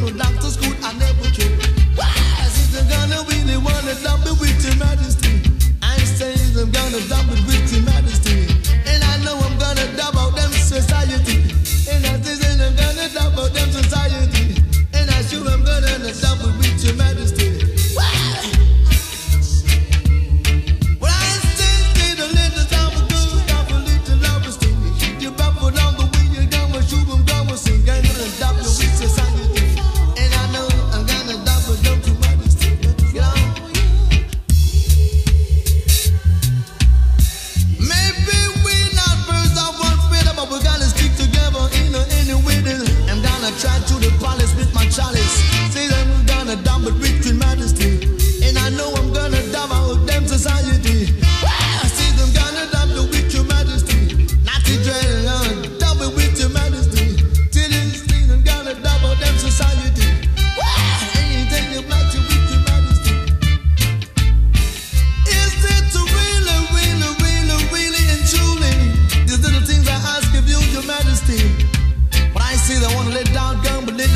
go never Since I'm gonna love with your majesty. I say I'm gonna love with your majesty.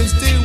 still